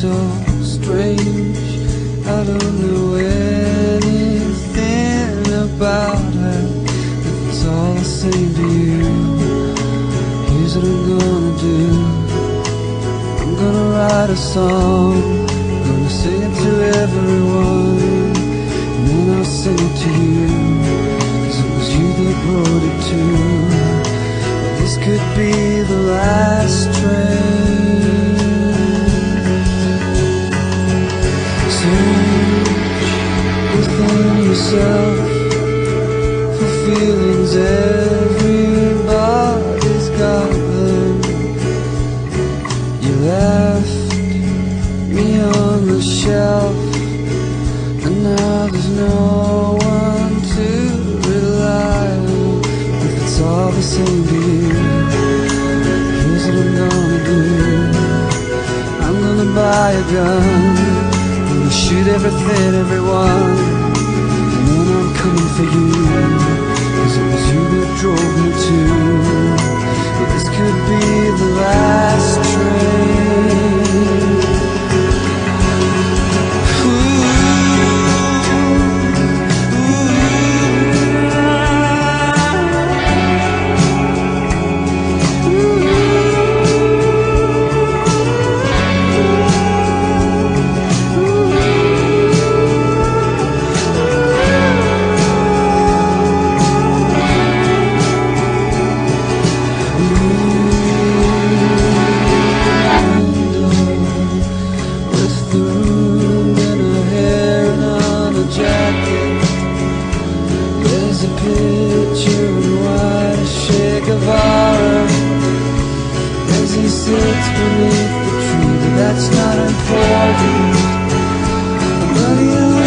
so strange. I don't know anything about her. If it's all the same to you, here's what I'm gonna do. I'm gonna write a song. I'm gonna sing it to everyone. And then I'll sing it to you. Cause it was you that wrote it too. This could be the last train. For feelings everybody's got them. You left me on the shelf, and now there's no one to rely on. If it's all the same to you, here's what I'm gonna do. I'm gonna buy a gun, gonna shoot everything, everyone. For you. Cause it was you A picture in white, a Che Guevara As he sits beneath the tree, but that's not important. But he